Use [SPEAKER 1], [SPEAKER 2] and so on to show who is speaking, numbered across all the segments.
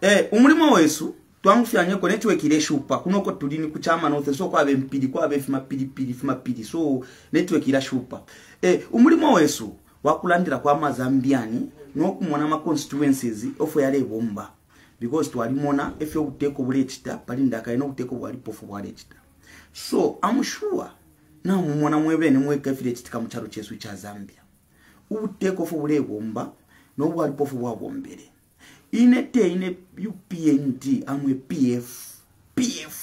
[SPEAKER 1] eh umurimo wesu twangufyanye ko network ile shupa kuno ko tudini ku chama no so kwa bempili kwa be fima pili pili fima pili so network ile shupa eh umurimo wesu wakulandira kwa mazambiani nokumona ma constituencies of yale bomba because twalimona efe okuteka obulechita pali ndaka ino okuteka obwali pofu bwalechita so i'm sure na mumona mwebene mweka efilechita kamucharo chesu cha zambia ubuteka ofu bule bomba nobwali pofu bwabombere ine te ine upnd amwe pf pf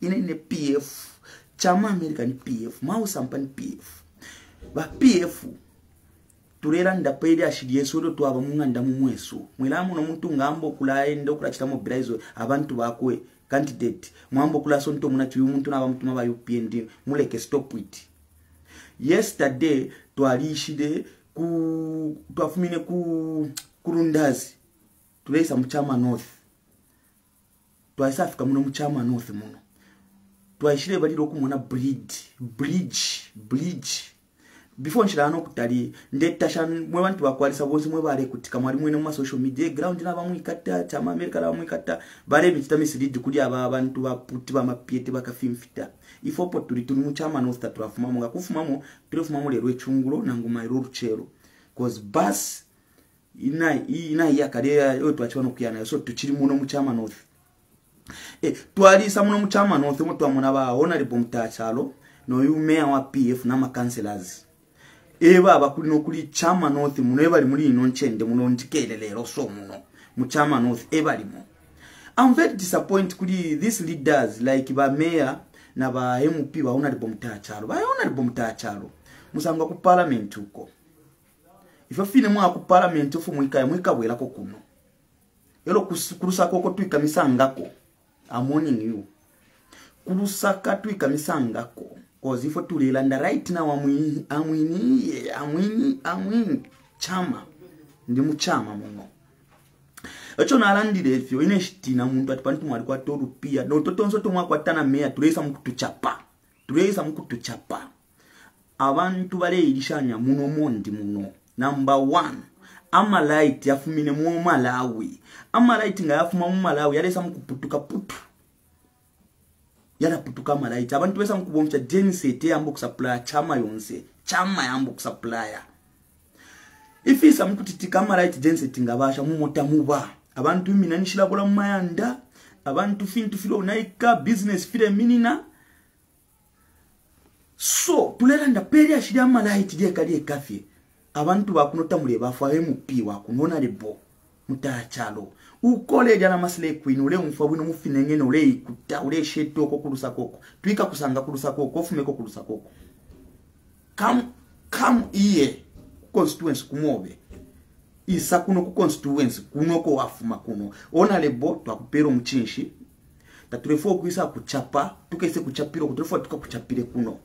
[SPEAKER 1] ine ine pf chamuamerica ni pf mausampa ni pf vapf turera ndapoedi ashidi yesu oto twava munganda mumweso mwera muno muntu ngambo kulae ndokulachita mobilizo avantu vakwe candidate mwambokula so nitomuna tiyu muntu nava mutuma va upnd muleke stop it yesterday twalishide ku twafumine ku kurundazi toveisa muchama north twaisafika muno muchama north muno twaichirevariro kumona bridge bridge bridge before nchirano kutali ndetasha mwe vantu vakwarisa vose mwe vare kuti kamwari mwene mumasocial media ground na vamwe ikata chama america na vamwe ikata vare vichita misiridi kuti ava vantu vaputi vamapiete vakafimfita ifopo turi tuni muchama nosta turafumamo ngakufumamo turi fumamo lero echunguro nangu mairo e ruchero cause bus inaiyi yakareyatwachiwano kuya nayo so tuchiri muno muchamanoth e, twalisa muno muchamanoth mo twamona vahonaribo mutachalo noyu meya wa pf namacanselors evava kuli nokuli chamanoth muno evali muli ino nchende muno ndikelelero so muno muchamanoth evalimo am very disappoint kuli these leaders like vameya na vamp vahonaribo mutachalo vahonaribo mutachalo musanga kuparlament uko ifo fine mwaku palamenti ofu mwikaye mwikabwelako kuno elo kulusaka oko tuikamisangako amoniniyu kulusaka tuikamisangako kozi ifo tulilanda right now amwiniye amwini amwini amwini chama ndi muchama muno echo nalandile efyo ine xitina muntu ati pani tumwali kwa tolupiya noto tonso tumwakwatana meya tuleisa mukutuchapa tuleisa mukutuchapa abantu baleyilishanya muno mondi muno number one amalaiti yafuminemu omalawi amalaiti nga yafumamu malawi yalesa mukuputukaputu yalaputuka amalaiti abantu besa mukubonca jenisi eteyamba okusaplaya chama yonse chama yamba okusaplaya ifisa mukutitika amalaiti jenisi etingabasha mumotamuba abantu iminanishilabula mumayanda abantu fintu filo unaika business file minina so tulelanda peri ashili amalaiti lyeka lyekafye avantu vakunotamule vafa vemupiwa kunonalebo mutachalo ukoledyanamasile kwini ule mufa wino mufinengene ule ikuta ule shetoko kulusa koko twika kusanga kulusa koko ofumeko kulusa koko kam kam iye constituency kumobe isa kuno kuconstituency kunoko wafuma kuno onalebo twakupera omuchinshi tatulefua okuisa kuchapa tukaise kuchapiro kutulefua tuka kuchapire kuno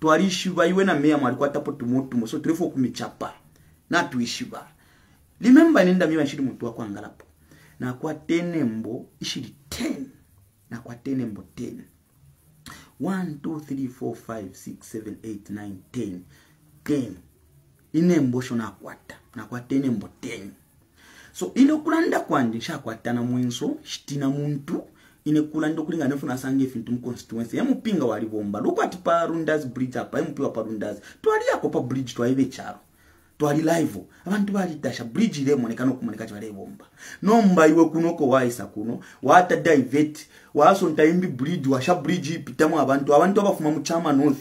[SPEAKER 1] twalishiba iwe na meya tapo tumutu so tulifo kumichapa na tuishiba limemba nenda miwa shiri mutu wakwangalapo na kwa tenembo ishiri 10 na kwa tenembo 10 inembo sho nakwata nakwata inembo 10 so ino kulanda kwanje shakwatana mwinso shitina muntu ine kula ndokuringa nefuna sange vintu muconstituency yaimupinga walivomba loku ati parundazi bridge apa aimupiwa parundazi twali yako pabridge twaive charo twali live vantu validasha bridge ilemonekanokumoneka chivalaivomba nomba iwe kunoko waisa kuno wata divet waasontaimbi bridge washa bridge ipitamo avantu avantu avafuma muchama north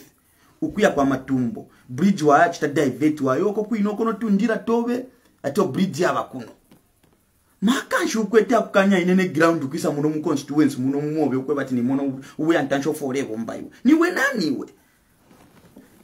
[SPEAKER 1] ukuya kwamatumbo bridge waachita divet wayoko kwino kunotundira tove atio bridge yava kuno makachokweta kukanya ine neground kuisa muno muconstituency muno mumove kwevati nimona uya ndanchoforevo mbaiwa niwe naniwe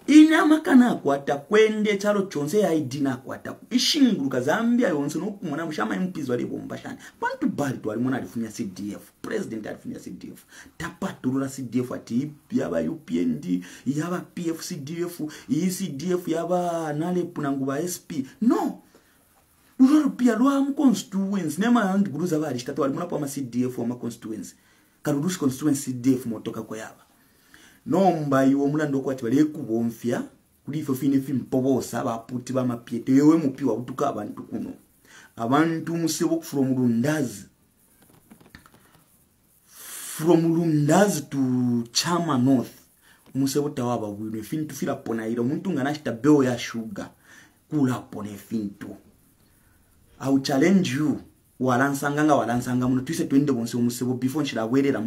[SPEAKER 1] ine amakana akwata kwende charo chonse yaidina akwata ishinguruka zambia yonse nokumona mushama imupizwa ripo mbashani pantu baritu ali mona alifunya cdf president alifunya cdf tapatulula cdf ati yava upnd yava pf cdf iyi cdf yava nalepu nanguva sp no rurarupia rwamuconstituence nemahandguru zava harichitata vari munapo vamacdf vamaconstituence kana kuti usiconstituence cdf motoka kwayava nomba iwo mulando wokuvati vari yekuhomfya kuti ifo fine fimbovosa vaputi vamapieto yewe mupiwa kutuka avantu kuno avantu musevo from rundazi from rundazi to chama north musevo tawa vawinu efini tufirapona ira muntu ungana achita beo yashuga kurapona efini tu i challenge you walansanga nga walansanga muno tuyise twende bonse omusebo before nkirabwerera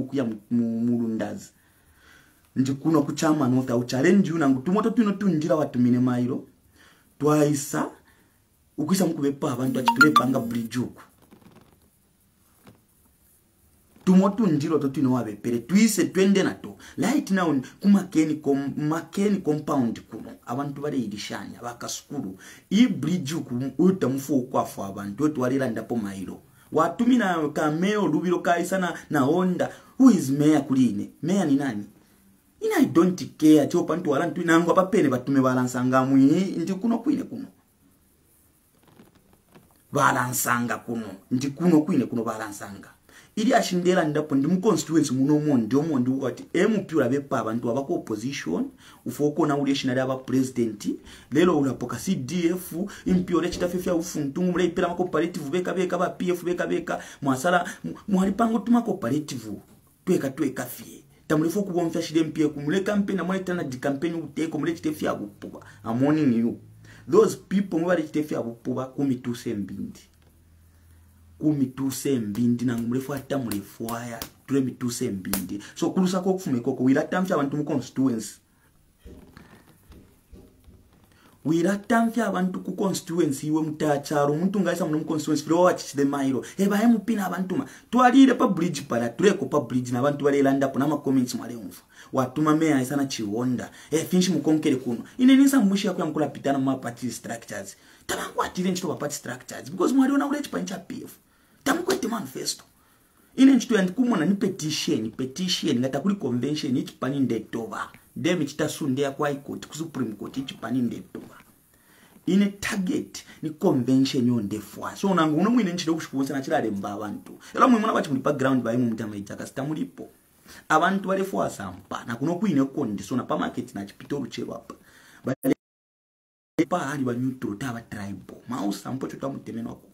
[SPEAKER 1] okuya mulundazi nti kuno ku kyamanoth i will challenge you nangu tumoto tuno tunjira watumine mailo twaisa ukwisa mukubepa abantu akitulebanga bulijuku tumotu tumotundilo to twino wavepele twise twende to right now kumakeni kom, makeni compound kuno abantu baleyilishanya bakasukulu ibridge uku utamufu okwafu abantu otu walilandapo mailo watumina kameo lubilo kaisana na honda who is mayor kuline mayor ni nani ina i don't care cho pantu wala ntu nangu apapene batume balansanga mwini ndi kuno kwine kuno balansanga kuno ndi kuno kwine kuno balansanga iri achindela ndapo ndi muconstituency munomo ndiomo ndikuti eh, mp ulapepa abantu aba ku opposition ufookona uli echinali aba president lero ulapo cdf mp olechita fyefya ufu mtungu mulaipela macooperative beka beka ba pf beka beka mwasala mwali pango tuma cooperative tweka tweka fye tamulefo kuwomfya shile mp kumule campaign amwaitana di campaign uteko mulechite fya kupuba i'm warning those people mwalechite fya kupuba kumi tusembi kumituse mbindi nange mulefu atamulefu aya tule mituse mbindi so kulusako okufuma ikoko wira tamfya abantu muconstituency wira tamfya abantu kuconstituency iwe mutachala omuntu ngaisa muno muconstituency fulewa wachichile mailo ebaye mupina abantuma twalile pa bridge pala tuleko pa bridge nabantu balelandapo namacomments mwalemva watuma meya isana chihonda e finish mukonkele kuno ine nisa mushi yakuya mkulapitana mumaparty structures tamangwatile nchito pa party structures because mwali ona ulechi panchapefu tamu kwetimanifesto ine nchitoya ndikumwana nepetition petition ngata kuri convention yechipani ndetova ndeye michitasundeya kuicot kusupreme court yechipani ndetova ine target necomvention yo ndefwa so nangu uno muine nchido kushikuonsana chilalemba avantu ela mwe mwana vachi muli pagraund vaimwe mutamaidzaka sitamulipo avantu valefo asampa nakuno kuine kondisona pamaketi nachipitoru cheroapa pahari vanyutrota ava tribal mausampo chotamutemenwako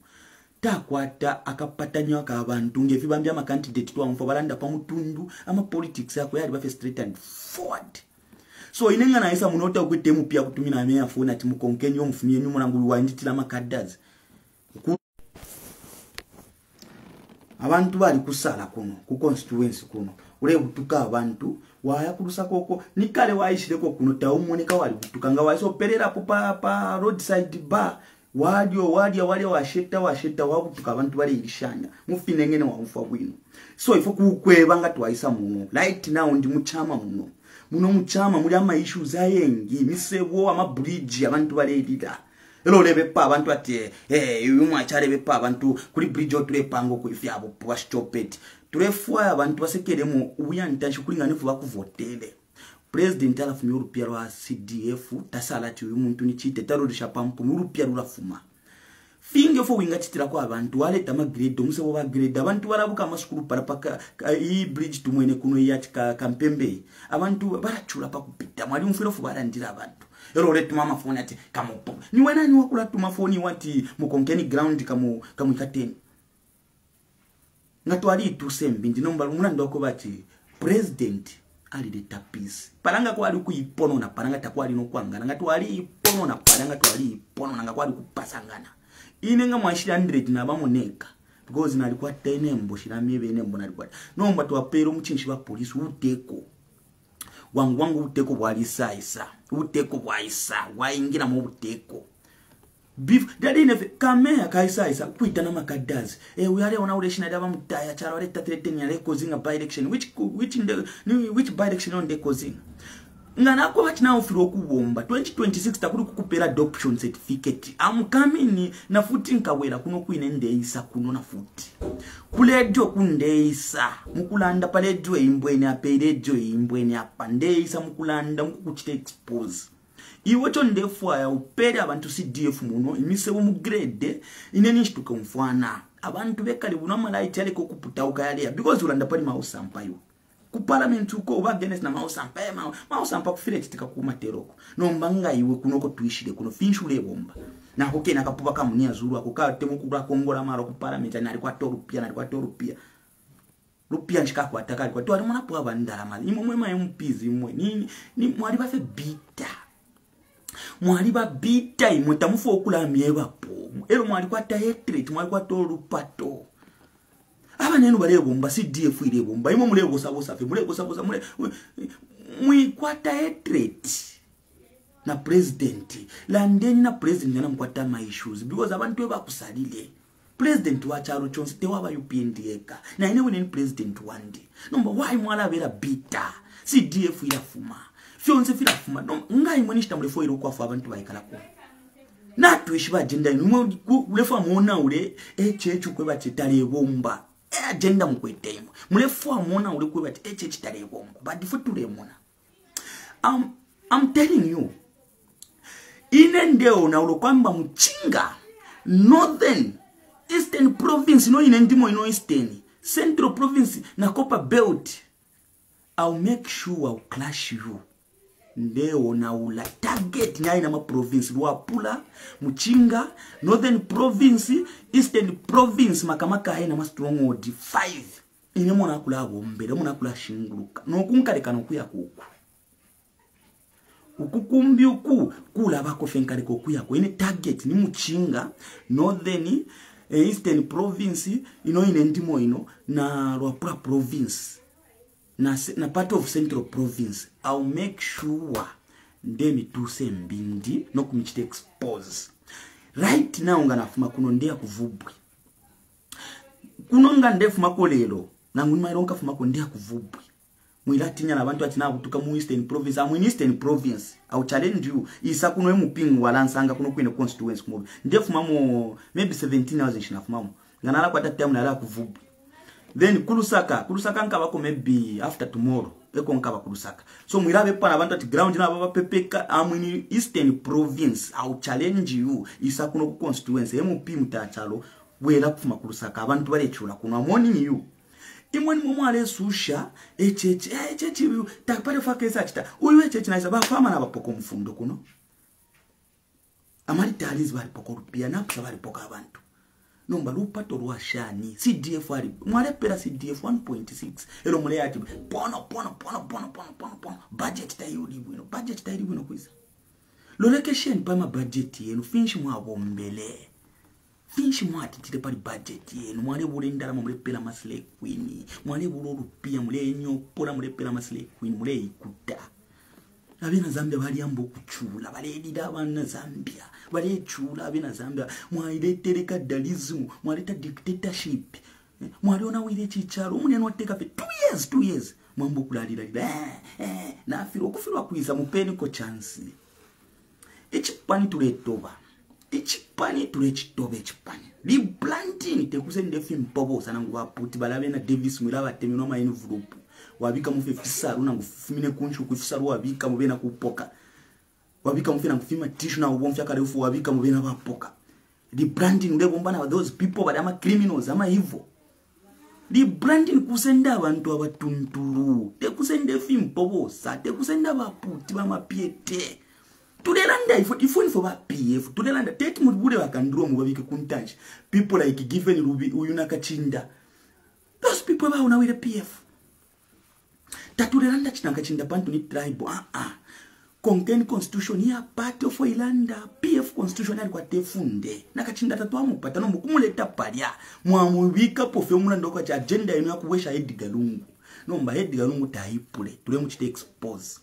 [SPEAKER 1] takwata akapatanya ako abantu ngaevi bambi amacandidate twamufe balanda pamutundu politics ako yali bafe straight and forward so inenga naisa munota kwitemu pia kutumina ameya afuna ati mukonkenyi omufumye nyuma nangu wanditira makadazi abantu bali kusala kuno ku constituency kuno ule butuka abantu waya kulusako ko nikale waishireko kuno taumoneka kawali butuka nga waisoperera po pa, pa roadside bar wadyo wadya wadya washeta washeta wakutuka vantu vari ikishanya mufinengene waufa kwino so ifo kukweva ngati waisa muno light nawo ndi muchama muno muno muchama muli amaissues ayengi misevo amabridge avantu vali lida elolebe pa abantu ati iwimwacharebe eh, eh, pa abantu kuli bridge otule pango kuifyapo pa wachitopeti tule fuwa abantu basekelemo ubuya ntanshi kulinga nefu bakuvotele purezidenti arafuma urupiya rwa cdf tasala ti uyu muntu ni chite tarorisha pampo murupiya rurafuma finge fo wingachitira kwa vantu waleta magrade omuse wo vagrade avantu varavuka masukuru para pa ibridge tumwene kuno yati kampembei avantu varachula pakupita mwari mufuira fo varandira vantu ero letuma mafoni ati kamupo ni wena ni wakula tuma foni wati mukonkeni ground kamu kamu kateni ngatwali itu sembi ndinomba mulandu wako vati president ali le tapisi palanga kwali kuiponona palanga takwali nokwangana ngati wali iponona palanga twali iponona ngakwali kupasangana ine nga mwashira 100 na bamoneka because nali kwa tenembo shiramie bene mbona alikuwa nomba twapero muchinshi wa police uteko wangu wangu uteko bwali saisa uteko bwaisa waingira mu uteko beef dadine kameya kaisaisa kuita namagadhazi eh, uyareona ureshina dava mudhaya charo retatiretenya rekozinga bidection which bidection yo ndekozinga ngana kuva tinaofiri wokuvomba 2026 takuri kukupera doption certificate amukamini nafuti nkawera kuno kuine ndeisa kunona futi kuredio kundeisa mukulanda paredio imbweni apa iredio imbweni apa ndeisa mukulanda nkukuchita expose iwe tonde efwaya upere abantu si df muno imise imisebo mugrade ine ninshituka mfwana abantu bekali buno amalaiti aliko kuputauka yaleya because ulanda pali mausa mpayo kuparliament uko genes na mausa mpaye eh, mausa mpa kufira chitika kuma teroko mbanga iwe kunoko tuishire kuno finshule bomba na hoke na kapuba ni azuru ako ka temu kula kongola maro ku parliament na alikuwa to rupia na alikuwa to rupia rupia nshika kwa ataka alikuwa to alimona po abandala mali imwe mwe MPs imwe nini ni mwali bafe bita mwali ba bitaimwe tamufa okulamya ebapo era mwali kwata hetrate mwali kwata olupato abana eno balebomba cdf irebomba imwe mulebosabosafe mulebosabosa mwikwata hetrate na president landeni na president mkwata anamukwata issues because abantu eba kusalile president wa chonsi wachalo chonse tewaba na ine wene president wandi number why mwala mwalabera bita cdf irafuma fyonze firafuma ngaimwe nicitambule foire ukwafu abantu baikala kuna natwishi vaajenda mulefa muona ule echechi eh, kwebacitale ebomba eajenda eh, mukwetemwa mulefa muona ule kwebati echechitale eh, ebomba badifutulemuna am telling you ine ndeona ulo kwamba muchinga northern eastern province ino ine ndimo ino eastern central province na copper belt iw make sure uclash you ndeo naula target nyai na maprovince lwapula muchinga northern province eastern province makamaka hai na mastronghold 5 ine mona akula abombere mona akula shinguluka nokunkaleka nokuya kuku ukukumbi uku kulabako fenkaleka okuyako ine target ni muchinga northern eh, eastern province ino ine ndimo ino na lwapula province na, na part of central province i'll make sure ndemituuse mbindi nokumukita expose right now nga nafuma kuno ndeya kuvubwe kuno nga ndefumako lero nanguimaira onkafumako ndeya kuvubwe mwira tinya na bantu achina kutuka mu eastern province amu in eastern province au challenge you isa kuno emupingi walansanga kuno kwine constituency kumobe ndefumamo maybe 17 hours ishinafumamo kwa kwata time nalala kuvubwe then kurusaka kurusaka nkava ko maybe after tomorrow eko nkava kurusaka so mwirave pana vanhu vati ground navo vapepeka amwini eastern province au challenge you isa kuno ku constituency emupi mutachalo wera pfuma kurusaka vanhu vari chura kuno morning you imweni momwale susha echechi echechi takapare fakaisa achita uyu echechi naisa vafama navapoko mufundo kuno amaritalizi varipoko rupia napsa varipoko avantu numba lupato lwashani cdf ali mwalepera cdf 1.6 ero muleye ati pono pono pono pono pono pono pono budget tayuli bwino budget tayuli bwino kwiza lolekesheni pama budget yenu finshi mwabombele finshi mwatitire pali budget yenu mwalebula endalama mulepera maslay queen mwalebula olupiya mulenyopola mulepera maslay queen muleyikuta zambia abenazambia baliyamba okukyula baleerera abanazambia balekyula abenazambia mwayireetereka dalizimu mwaleeta dictatorship wile mwalionawire ekikyalo omunene wateekafe two years two years eh, eh, na mwamba okulalilalira nafirwa okufirwa kwiza mupeeko kyansi ekipani tuleetoba ekipani tulekitoba ekipani liblantini tekuse mpobo sana nguwa puti balabe na davis mwira abatemi n'amayunivurupu wabika mufe fisaru na fumine kunchu kufisaru wabika mubena kupoka wabika mufe nangu fima tishu na ubomfya ya karefu wabika wapoka branding bapoka rebranding wa those people wada ama criminals ama hivyo branding kusenda abantu abatuntulu tekusenda efimpo bosa tekusenda abaputi bamapiete tulelanda ifo ifo ifoni fo bapf tulelanda teti muti bule bakandulwa mubabike kuntanje people like given uyu nakachinda those people bawunawile pf tatorera ndachinanga chindapantoni tribe aa congen constitution yapart of ilanda pf constitution ari kwatefunde nakachinda tatu amubhatanombo kumuleta bharya mwamuvika pofe mulanda kwachi agenda ino yakuwesha edgar lungu nomba edgar lungu taipule tule muchite expose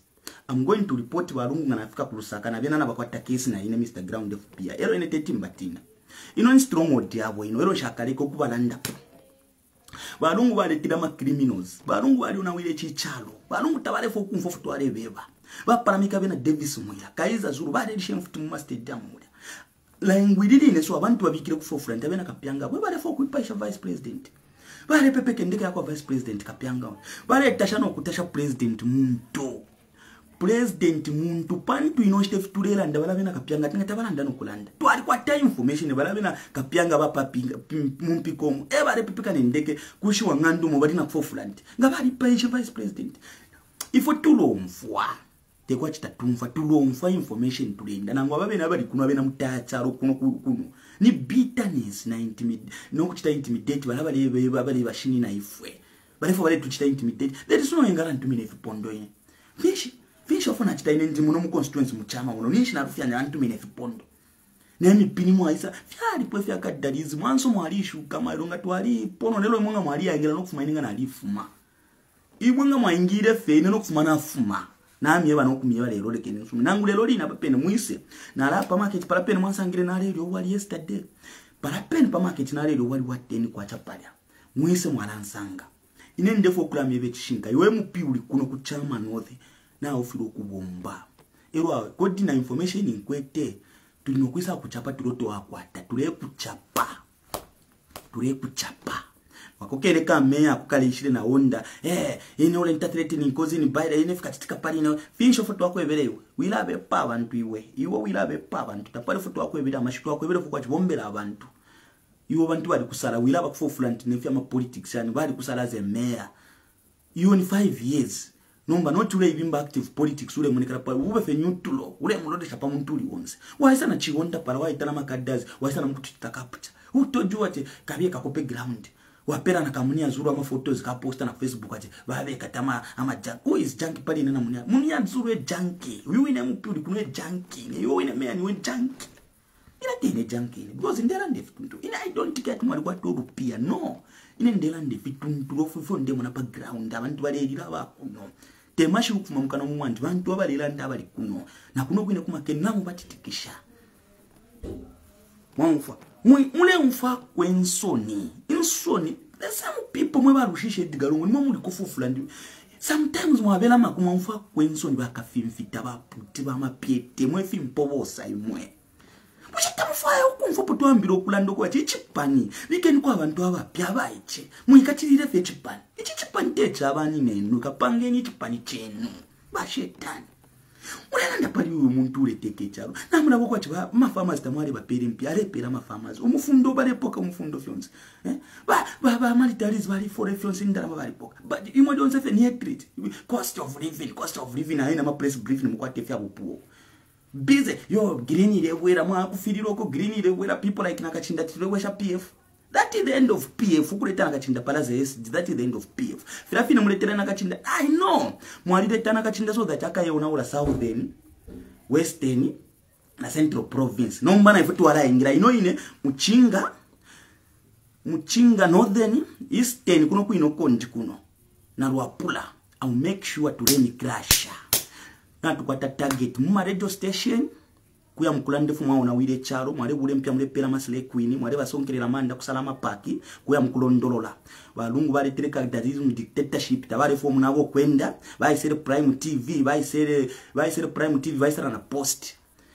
[SPEAKER 1] am going to report varungu ngana afika kurusaka navena navakwata kesi naine mr ground of bia ero ine tetimbatina ino nstrongod yavo ino ero shakareko kuvalandapo varungu varetira macriminals varungu varionawire chichalo varungu tavarefo kumva futi vareveva vaparamika vena davis muya kaiza zuru varerishen futi mumastadium ura langwiriri nesu havanu tivavikire kufofura ndavena kapyanga we varefo kuipaisha vice president varepepeke ndeka yakwa vice president kapyanga vare tashanokutasha president muntoo president muntu pani tuinoshite fiturela ndava lave na kapyanga tinga tavalanda nokulanda twari kwata information valave na kapyanga vapapinga mumpikomo evari pipika nendeke kushiwa ngandumo varina kufofuland ngavari paishe vice president ifo tulomvwa tekwachita tumva tulomvwa information tulienda nangwa vave na vari kuno avena mutatsaro kuno kuno nebitterness nokuchita intimidate vana vavari vashini naifwe varifo vari tuchita intimidate thatisinoingalantumineifipondoye mishi bishofuna chita ine ndi muno muconstituency muchama uno ninshi narufyanya antumine fipondo nani pini pinimu aisa fyali pwe fyaka dalizi mwanso mwali kama ilonga twali pono nelo mwanga mwali yangira nokufuma ininga nalifuma ibwanga mwaingire fene nokufuma na namye bano kumye bale lole kene sumi nangu lelo lina papene mwise pa market para pene mwansangire nalelo wali yesterday para pene pa market na nalelo wali wateni kwa chapalia mwise mwalansanga ine ndefo kula myebe chishinga iwe mupi uli kuno kuchama north nawofira okubumba ero awe kodi na information nkwete tulina okwisa kuchapa tuloto towakwata tule kuchapa tule kuchapa wakokele ka meya akukala ishile na onda eh ene ole ntatilete ninkozi ni baida ene ine fikatitika pali finish of foto wako ebelewe wilabe pa bantu iwe iwe wilabe pa bantu tapale foto wako ebele amashuto wako ebele fukwa chibombela abantu iwe bantu bali kusala wilaba kufufula ntine fya ma politics yani bali kusala ze mea iyo ni 5 years nomba noti uleivimba active politics ulemonekela pa uve fenyutulo ulemulotesha pa muntu uliwonse waisana chionda pala waitana makadazi waisana mkutita kapta utojua te kavie kakope ground wapera na kamuni azuru ama photos ka poster na facebook ati vave katama ama junk who is junk pali nena munya muni azuru e junk you e in a mpuri kunwe junk ne you in a man you junk ina tene junk ne because ndera ndef kuntu ina i don't get mwali kwa to rupia no ine ndera ndef kuntu lofu fo ndemo na background abantu vale ira vakuno temachiri kupfumamukana mumwandi vantu vavarira ndava rikuno nakuno kuine kumake namo vatitikisha wamufa mune mfa kwensoni insoni some people mwevarushishe digarongo nimwe muri kufufula ndi sometimes mwavela makumwa mfa kwensoni vakafimfita vaputi vamapete mwefimpovosa imwe uchitamufaya ukumva bhuti wambiri wokulandokuva chichibhani vikeni kwavantu ava byavaiche muikatirireve chibhani ichi chibhani tejavani nenu kapangeni chibhani chenu vashetani unena ndapari uyu muntu ureteke charo namunavo kwati va mafamasi tamwari vaperi mpi arepera mafamasi umufundo varepoka umufundo fyonse eh? vamaritaris vari fore fyonse nindarama varipoka but imwe donsefe niyecrit cost of living cost of living haina mapress brief nemukwatefe avopuwoko bize yo green irewera mwakufirira uko green irewera people like nakachinda tirewesha p f that is the end of p f ukureta nakachinda palazesd that is the end of p f firafine muretera nakachinda i know mwarireta nakachinda so that akayeunaura southern western na central province nomumba naifo tiwaraingira ino ine muchinga muchinga northern eastern kuno kuino kondi kuno naruapula iwill make sure to remi crasha natikwatatageti mumaredio station kuya mkula ndefu mwaona wile charo mwale wule mpya mule pela masile queen mwale basongerera manda kusala mapaki kuya mkulondolola balungu bale tele kadadizum dictatorship tabale fomu nawo kwenda baisere prime tv baisere baisere prime tv baisere na post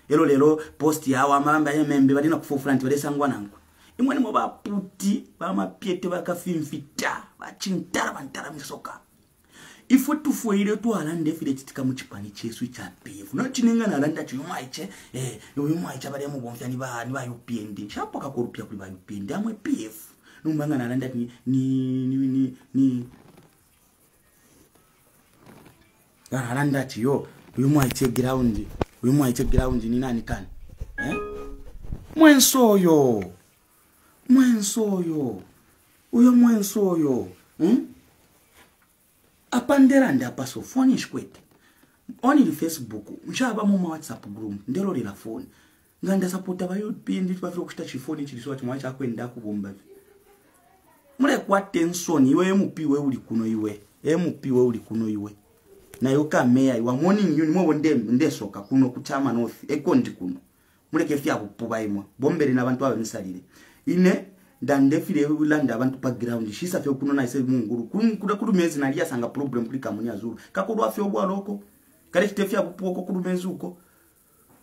[SPEAKER 1] elo lelo post yawo amamba yemembe bali na kufufura nti bale sangwa nangu imwe nimo baputi ba mapiete bakafimfita bachintara bantara misoka ba ifo tofoire toalande firetitika muchipani chesu chabhefu no chinengana alanda chiyomaiche yomaiche vari eh, mubomfyani vani vayupiendi chapakakorupia kuri vayupiendi amwe pfu nomubangana alanda ni alanda chiyo yomaiche graundi yomaiche graundi ninani kani eh? mwensoyo mwensoyo uyo mwensoyo hmm? apandera ndapaso foni chikwete onili facebook uchava mumawhatsapp groom nderorera foni ngandasapota vaupindi vafira kushita chifoni chirisuva chimwana chakwenda kuvomba murekwa tenson iwe mupi weuri kuno iwe emupi weuri kuno iwe naiwe kameya iwa morning un mwewo ndesoka kuno kutama north ekondi kuno mureke fiya kupuva imwa bomberi navantu vavemisarire ine ndandefire ula ndabantu background shisafe kuno naise munguru kuda kuli mezi sanga problem kuli kamunya azulu kakulwafe obwaloko kale chitefya bupoko kuli uko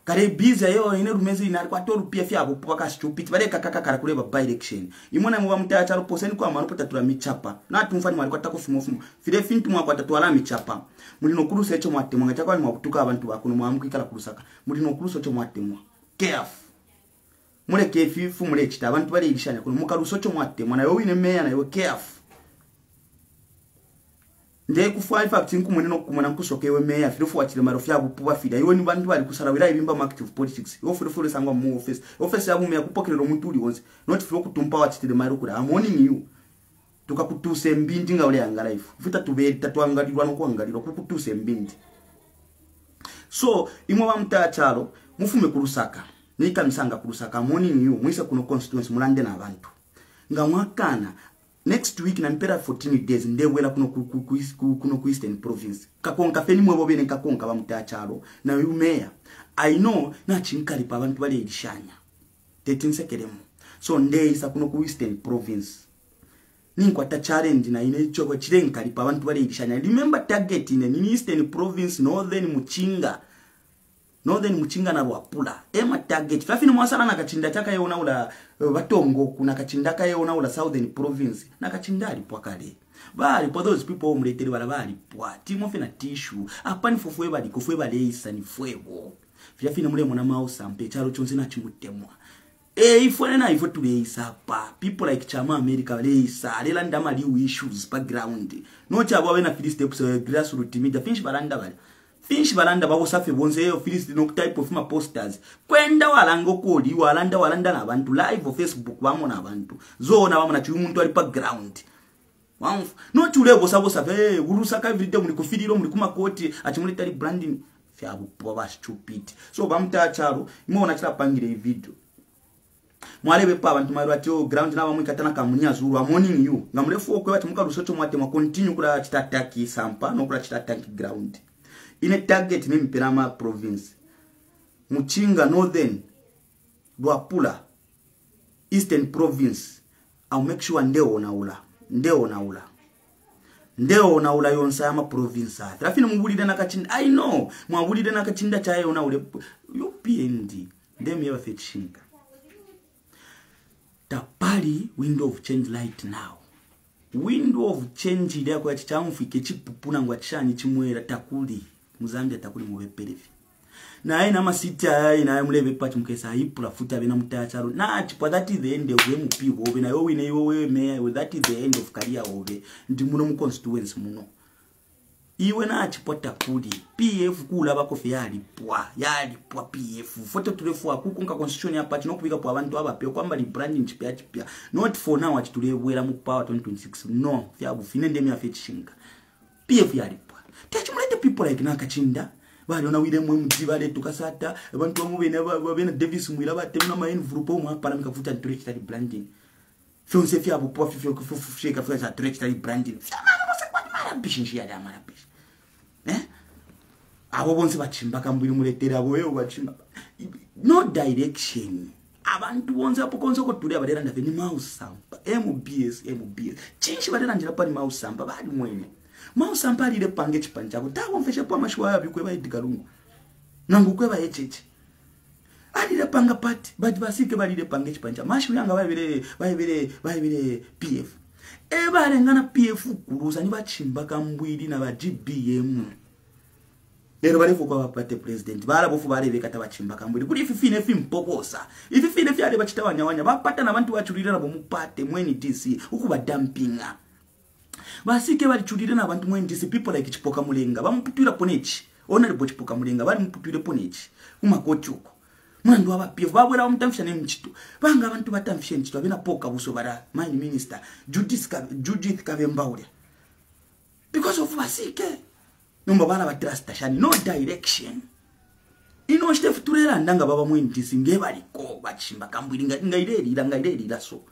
[SPEAKER 1] kare biza yo ine rumezi inari kwato rupia fya abo paka stupid bare kakaka kara kureba by election imona muva mutata ruposeni kwa manopo tatura michapa na tumfani mwari kwatako fumo fumo fire fintu mwa kwatatwala michapa muri nokurusa echo mwatemwa ngachakwa mwakutuka abantu bakuno mwamukikala kurusaka muri nokurusa echo mwatemwa careful muleke efifu mulekita abantu baleyishanya kuno mukaluso kyo mwattema naye wine meya naye careful nde kufa fact nkumune nokumona nkusokewe meya firo fuwatire marofu yabo puba fida iwe ni bantu bali kusarawira ibimba mu active politics iwe firo firo sangwa mu office office yabo meya kupokerero muntu uli wonse not firo kutumpa watire maro kura i'm warning you tukakutuse mbindi nga ule life vita tubeli tatwangalirwa nokwangalirwa kukutuse mbindi so imwe bamutachalo mufume kurusaka niikamisanga kulusaka morning you mwisa kuno constituency mulande na bantu nga mwakana next week nampera 14 days ndewera kuno ku, ku, ku, kuno ku eastern province kakonka feni mwebo bene kakonka bamutachalo na yumeya i know nachinkalipa abantu bali elishanya tetinsekelemu so ndeyisa kuno ku eastern province ninkwata challenge na ine choko chirenkalipa abantu bali elishanya remember target ine ni eastern province northern muchinga northern muchingana rwapula emataget fafini mwasara nakachinda takaiona ula eh, vatongo kuna kachinda kaiona ula southern province nakachinda aripwa kale varipo those people vomuretere vala varipwa timofe na tishu apani fofue variko fue valeisa ni fuevo fiafini mure mona mausampe charo chonse nachimutemwa eifonenaifo eh, tuleisapa people like chama america valeisa alelandamaliu issues paground nochavo avena fili steps eh, grassroot media finishi varanda vala finishi valanda vavosafebonzeyo filisti nokutype of maposters kwenda walanga koli walanda walanda navantu live ofacebook vamona vantu zoona vamona chiwi muntu ali paground wamfu noti ulevosavosafe urusaka everyday muli kufiriro muli kumakoti achimuleta ali branding fyavupova stupid so vamutacharo imoona chilapangire ividhio mwari vepa vantu mari vatio oh, ground na vamwe ikatana kamunyazuru amoning you ngamurefuokwe vati mukarusotomwatemwa continue kura chitatakisampa nokura chitataki ground ine target ne mperama province muchinga northern lwapula eastern province au make sure ndeo naula ndeo naula ndeo naula yonse ya maprovince ati rafini mubulire nakachinda i know mwabulire nakachinda chayo naule upnd ndemi yabathetchinga tapali window of change light now window of change iliyako yachichamufu ikechipupuna ngwa chishanyi chimwera takuli muzambia takuli muve perefi naye namasiti ayai naye muleve pachi mukaisa aipurafuta vena mutaya charo nachipwa that is the end of yemupi hove nayo wine iwo wewe meya iwe that is the end of karia hove ndi muno muconstituency muno iwe nachipwa takuli p f kuula vakofe yalipwa yalipwa p f fototulefu akukunga constitution yapa chinokuvika pa vantu avapewa kwamba librandi nchipya chipya not for now achitulevwera mupower 26 no fyakufi nende miyafe chishinga p f yalipwa tachimuleta people like nakachinda variona wire mwe mudzi varetukasata vantu vamwe vena davis mwira vatemna maenvurupo umwe apana mikafuta directory branding fionse fiapo pa fikafuka za directory branding fyamaosekwatimarabishi njiyada marabishi eh? avo vonse vachimba kambiri muletera voeo vachimba no direction avantu vonse apo konse kotura vaderandave ni mausamba mbs mbs chinchi vaderanjira pa ni mausamba vari mwene mausamparire pange chipani chako tavomfeshepo amashuwayo avikwevaidhikarungu nangokwevaecheche arire panga pati but vasike varire pange chipani chavo mashuru anga vaivire p f evarengana p f gurusa nivachimba kambwiri navagbm lero varefu kwavapate purezidenti varavofu vareveka tavachimba kambwiri kuti ifi fine fimpokosa ifi fine fiareva chitavanyawanya vapata navantu vachiruriravo mupate mwenitc ukuvadampinga vasike varichurire navantu moendisi people like chipoka mulenga vamuputwira ponechi onaribo chipoka mulenga vari muputwire ponechi kumakotyoko mulandu wavapiefu vavera vamutamfisha nemuchito vanga vantu vatamfishe nchito vavina poka vuso vara mine minister judith kavembaurya because of vasike nomba vara vatrasta shani no direction inoshite futurera handanga vava moendisi ngevariko vachimba kambwiri ngairerira ngairerira so ngai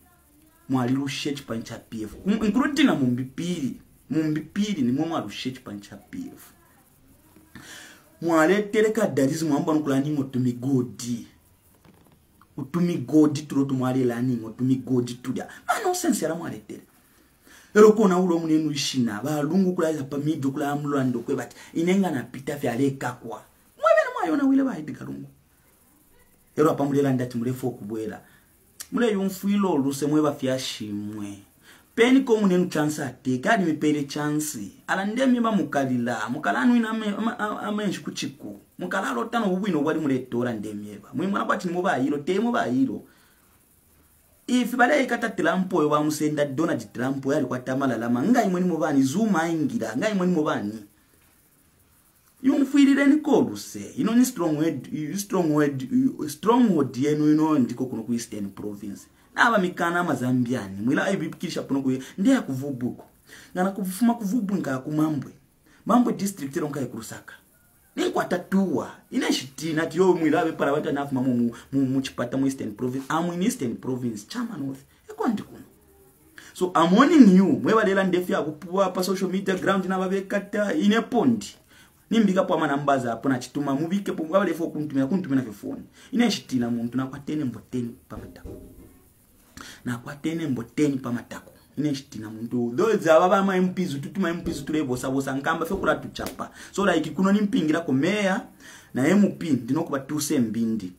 [SPEAKER 1] mwari rushechi panchapiefu nkurutina mumbipiri mumbipiri nimwe mwari rushechi panchapiefu mwari etereka dharizi mwamba nokulaningo tumigodi utumigodi turo tumwari laningo tumigodi tudya manosense ah, yara mwari etere ero kuona ulo munenu ishina valungu kulaiza pamidzo kulaa mulwandokwe vati inenga napita vyarekakwa mwevene mwayona wile vaidikalungu ero apa murelandati murefu okubwera mune yumfu iloluse mwe vafya shimwe peni komu nenu chansi ateke ali mipere chansi ala ndemimba mukalila mukala anu inaamenji kuchiku mukala alotano bubwino bwali muletora ndemyeba mwi mwana kwati nimuba ayiro temu ba ayiro ifi badayikata trump oyo bamusenda donald trump oyo alikwata malalama ngai mwenimubani zuma ingira ngai mwenimubani yumfu kudeni koluse inoni strong word strong word yenu ino ndiko kuno ku eastern province nava mikana mazambiani mwila aibipikirisha pano kuye ndeya kuvubuko ngana kufuma kuvubu nga kumambwe mambwe district ronga ikurusaka nikwatatuwa ine chitina tiyo mwila ave para vatana afuma mu muchipata mu eastern province amwe ni eastern province chama north iko ndikuno so amoni new mwe valela ndefu ya kupuwa pa social media ground nava vekata ine pondi nimbikapo amana mbazapo nachituma muvikepo ngavalefo kuntumira kuntumira vefoni inechitina muntu nakwatene mboteni pamadhako nakwatene mboteni pamadhako inechitina muntu dzava vamaimupizu tutimaimupizu turevosavosa ngamba fekura tuchapa so like kuno nimpingira komeya naemupi ndinokuva tuse mbindi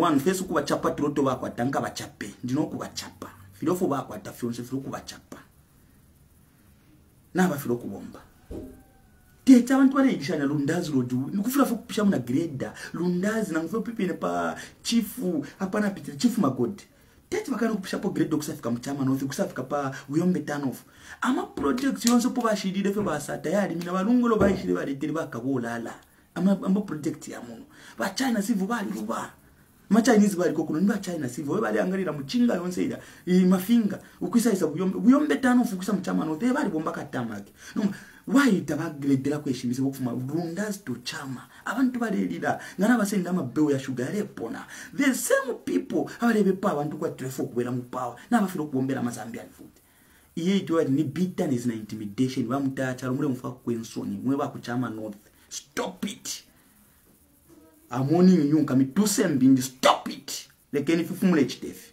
[SPEAKER 1] one fesi kuvachapa tirotovakwata ngavachape ndinokuvachapa firofo vakwata fionse firokuvachapa navafirokuvomba tete vantu vanaikishanya lundazi loti nikufura fo kupisha munhu agreda lundazi nangufe pipene pachifu apana pitira chifu magodi tete vakana kupisha po grade kusafika muchamanoth kusafika pawyombetanof amaprojects yonse po vashidile fe vasata yari mina valungu lo vaishile varetere vakavoolala amaprojekt ya munhu vachina sivo variuva machinese variko kuno ni vachina sivo vevaliangarira muchinga yonse ila mafinga ukuisaisa kuyombetanof kuisa muchamanoth e varivombakatamake noma waita vagrebhera kweshimise vopfuma rundas to chama avanto varerira ngana vasenda mabeu yashuga yarepona the same people avare vepa avanto kwatirefo kuwera mupawa navafiro kuombera mazambian fut iye itovati ne bitterness na intimidation vamutacharo mure mufa kwenson mwe vakuchama north stop it hamuoni nyunyunka mitusembindi stop it regeni fifumule chitefe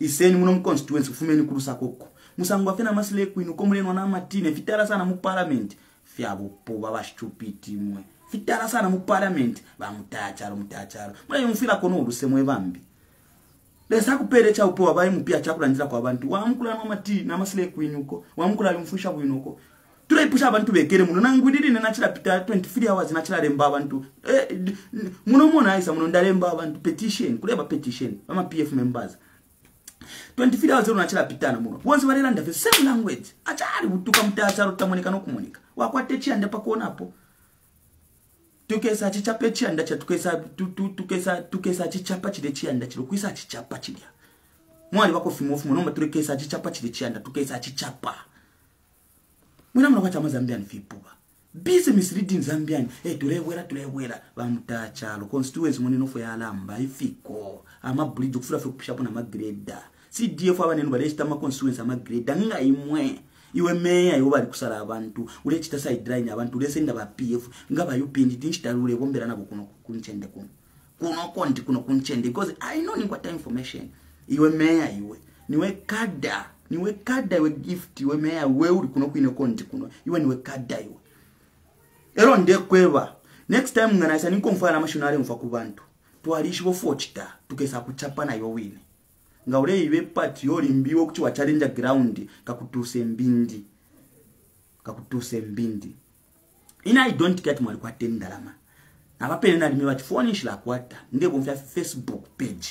[SPEAKER 1] iseni muno muconstituency kufumeni kurusakoko musango afena masile ekwino komulenwana amatine fitalasana muparlamenti fyavopova vaxitupitimwe fitalasana muparlamenti vamutacharo mutacharo mulayimufila kono ulusemwe vambi lesakupele chaupowa vaimupia chakulandira kwa vantu wamkulani wamatini amasile ekwinuko wamkulali mfusha kwinuko turaipusha abantu vekere muno nangwiririne nachilapita 23 hours nachilalemba abantu eh, muno mona aisa muno ndalemba abantu petition kuleba petition vama pf members 24 hours rona chirapitana muno vonzi varelanda vesame language achari kutuka mutatsa rotamoneka nokumoneka wakwate chianda pakuonapo tukesa achichape chianda chatukesa achichapa chine chianda chiro kuisa achichapa chidya mwari vakofimofumonomatorekesa achichapa chine chianda tukesa achichapa mwina munokwachamazambian vipuva bise misleading zambiani e tulaiwera tulaiwera vanhu tachalo constituency mwene inofo yala hambaifiko amabridge kufuura fe kupisha kuna magreda cdf ava nenhu valiechita maconstituency amagreda ngaimwe iwe meya iwo vari kusara avantu ulechita sidrine avantu ulesenda vapf ngavayupindi tinchitarure vomberanavo kuno kunchende kuno kunoko ndi kuno kunchende because i know nikwata information iwe meya iwe niwe kada niwe kada iwe gift iwe meya iwe uri kuno kuine kondi kuno iwe niwe kada iwe ero ndekweva next time nganaisa ningikongofanana mashoni ari mufa kuvantu twarishi vofochita tukaisa kuchapana yowini ngaurei ive pati yorimbiwo kuti wacharenja ground kakutuse mbindi kakutuse mbindi ina i don't get mwari kwateni ndarama navapene narimi vachifonishi lakwata ndekumfya facebook page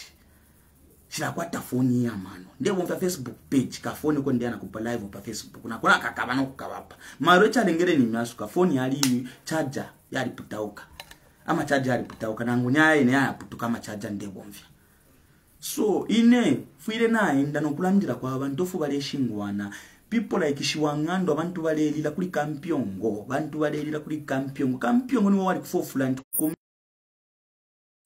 [SPEAKER 1] tafoni ya mano ndiye ndevompa facebook page kafoni ko ndiana kupa live pa facebook na kakaba nakona kakava nokukavapa mari charingire nimi asvika foni yali chaja yali putauka ama amachaja yali putauka nangu nyaya ine yayaputuka ndiye ndevomvya so ine fuire naenda nokulandira kwava ndofu vale shingwana people like xiwang'ando vantu lila kuli kampiongo vantu lila kuli kampiongo kampiongo niwo wali kufofulantu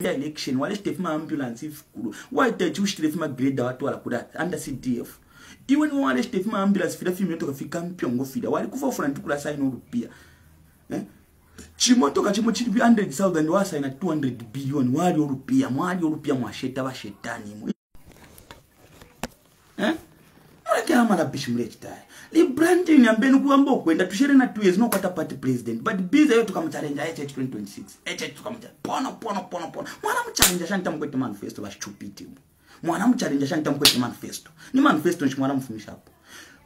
[SPEAKER 1] election walexitefu maambulance ifikulu waitati uxitefu magrade watwala kuda under cdf iweni walexitefu maambulance fida fimetoka fikampiongo fida wali kufa ufuna nti kulasaina olupia chimotoka eh? chimo chili 100000 wasaina 200 billion wali olupia mwali olupia mwasheta vashetanimo eh? nolakya amala bishimule chitaya ambeni niambeni kuamba ukwenda tushere na two no nokwata party president but biza yo tukamuchalenja hh 2026 hh tukamuchalenja pono pono pono pono mwana muchalenja shanitamukwete manifesto vachichupiti mwana muchalenja shanitamukwete manifesto ni manifesto nchi mwana mfumishapo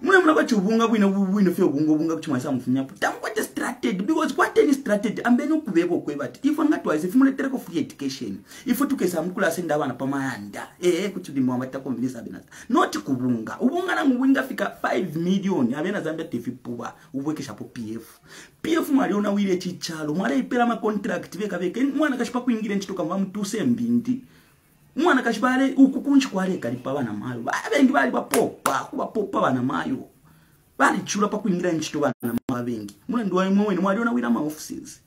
[SPEAKER 1] mune muna kwacho vunga kuina vuina fiwa kungo vunga kuchi mwaisa mufunya tamu kwacho strategy because kwateni strategy ambeno kuvepo kwevati ifo nga twaise fimule tereko free education ifo tukesa mkula senda wana pa mayanda eh, eh kuti ndi mwa mata convince abena not kuvunga uvunga na nguinga fika 5 million abena zambia tv puwa uweke chapo pf pf mwali ona wile chichalo mwali ipela ma contract veka veka mwana kashipa kuingira nchitoka mwa mtuse mbindi mwana kachi bale uku kunji kwaleka lipa bana mayo bengi bali bapopa kubapopa bana mayo bali chula pa kuingira nchito bana mayo bengi mulendo waimwe wenu mwaliona wira ma offices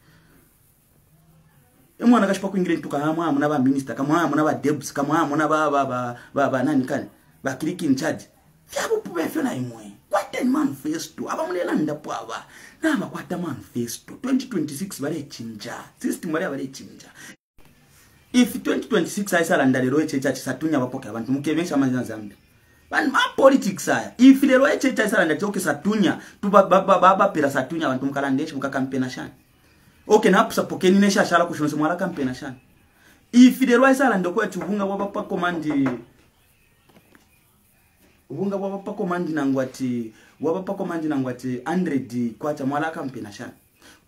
[SPEAKER 1] umwana e, kachi kuingira ntuka hamwe mwana naba minister kamwe hamwe naba debs kamwe hamwe naba baba baba nani kani bakiriki in charge vyabupu befyo na imwe kwata manifesto abamulela ndapo aba namakwata manifesto 2026 balechinja system bale balechinja if 2026 ayisalanda lero echechi achisatunya bapoke abantu mukebesha amazina zambi vanhu mapolitics aya ifi lero echechi ayisalanda choke satunya tubapera satunya abantu mukalandesha mukakampena shani okay napusapokeni neshashala kushonose mwalakampena shani ifi lero ayisalanda kwati ubunga bwabapakomandi ubunga bwabapakomandi nangu ati bwabapakomandi nangu ati 100 kwacha mwalakampena shani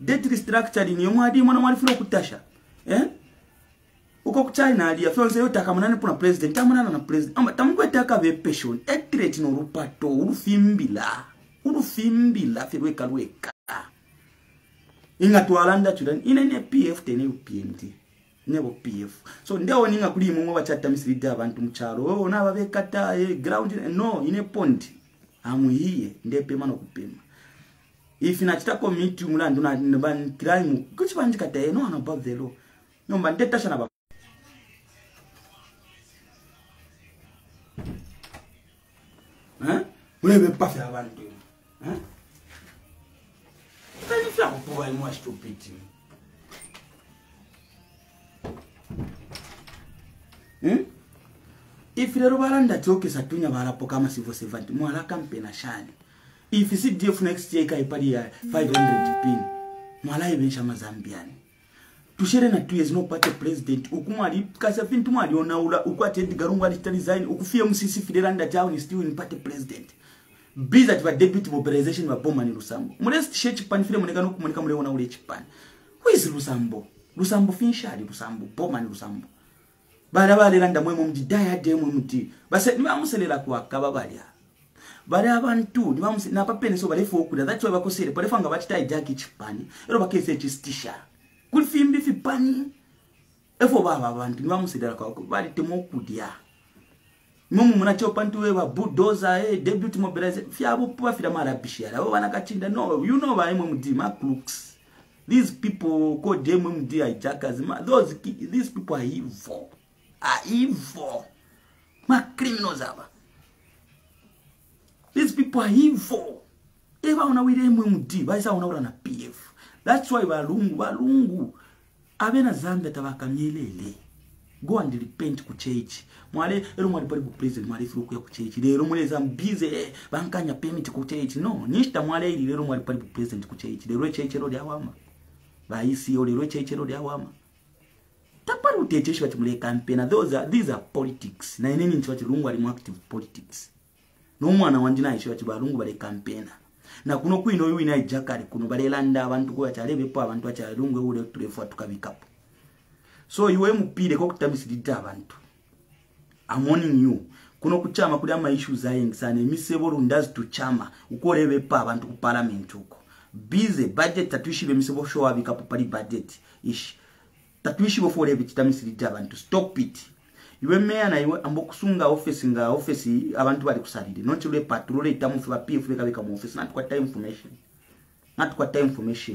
[SPEAKER 1] det restructuring yemwadi mwana mwari funa kutasha eh? uko kuchina aliya fonse yotaka munane puna president tamunana na president amba tamukwetaka ve passion etret no rupato urufimbila urufimbila firweka lweka ingatwalanda chudan ine ne pf tene upmd nebo pf so ndewo ninga kuli mumwe vachata misirida vantu mucharo wewo oh, na vave kata ground no ine pond amuhiye ndepe mano kupima if ndachita komiti umwe andinoba crime kuchiva ndikata ye noana ba velo nomba ndetashana ba mulebe pafe abantu ha kanifa kupova imwe wachitopiti hmm? if rero varandatiokesa tunya varapokama sivo sevanti mwala kampena shani if cd of next year ikaipari ya 500 pin mwala ivesha mazambiani tushere na 2 years nokupata president ukumwali kasafini tumwali onaula ukwatendi garungu alitanizain ukufie musisi fideranda town still nipate president biza tiva deputy mobilization wa bomani lusambo mulesi tishe chipani file muneka nokumunika mule onaula chipani who is lusambo lusambo finishali lusambo bomani lusambo bala balela ndamwe mumdi daya demo mumdi base nibamuselela kuwaka babalia vari ava ntoni vamusinapapeneso vari fokuda that wai vakosere parefanga vachita idhagi chipani ero vakese chistisha kuri fimbi fipani efo vava vantu nivamusedera kwako vari temokudya imomo muna chopantuve vabudoza e eh, debut mobilize fyavo pavafira marabishiara vo vanakachinda no you know vai imwe mudhi macloks these people kode imwe mudhi hijakas those these people aivo aivo macriminals ava Tulilipwa hivyo. Eva unawira MMD, baisa unawira na PF. That's why balungu balungu abena zambi atabakamyelele go and repent ku church mwale ero mwali pali ku prison mwali firu kuya ku church lero muleza mbize eh, bankanya payment ku church no nishta mwale ili lero mwali pali ku prison ku church lero e church lero lya wama baisi yo lero church lero lya wama tapali utecheshi bati mule campaign those are these are politics na nini nchi bati lungu ali active politics nomwana wandinaisho vachi varungu vari kampena nakuno kuino uinai jakari kuno vari landa vantu kuvacharevepo avantu vacharungu eurefa tukavikapo so iwe mupire kwokutambisidita avantu amoning you kuno kuchama kuri amaissues aengisa nemisevoru ndazi tuchama ukorevepo avantu kuparamendi uko bize budget tatuishive misevo shoavikapo pari budget ishi tatuishive forevi chitambisidita avantu stop it iwe mea na iwe ambo kusunga ofesi nga ofesi abantu bali kusalide nonti lwe patrol itamufe bapifu veka veka mu ofesi natukwata information natukwata information